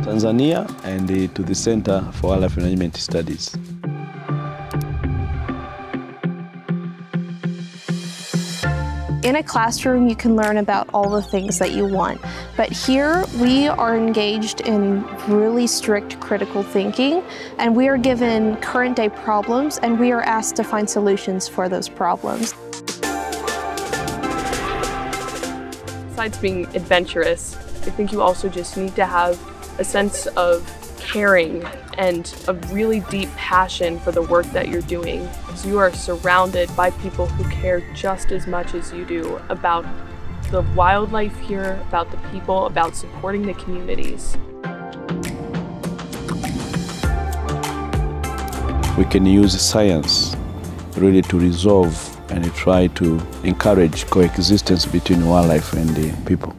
Tanzania and to the Center for Wildlife Management Studies. In a classroom, you can learn about all the things that you want. But here, we are engaged in really strict critical thinking, and we are given current day problems, and we are asked to find solutions for those problems. Besides being adventurous, I think you also just need to have a sense of caring and a really deep passion for the work that you're doing. So you are surrounded by people who care just as much as you do about the wildlife here, about the people, about supporting the communities. We can use science really to resolve and try to encourage coexistence between wildlife and the people.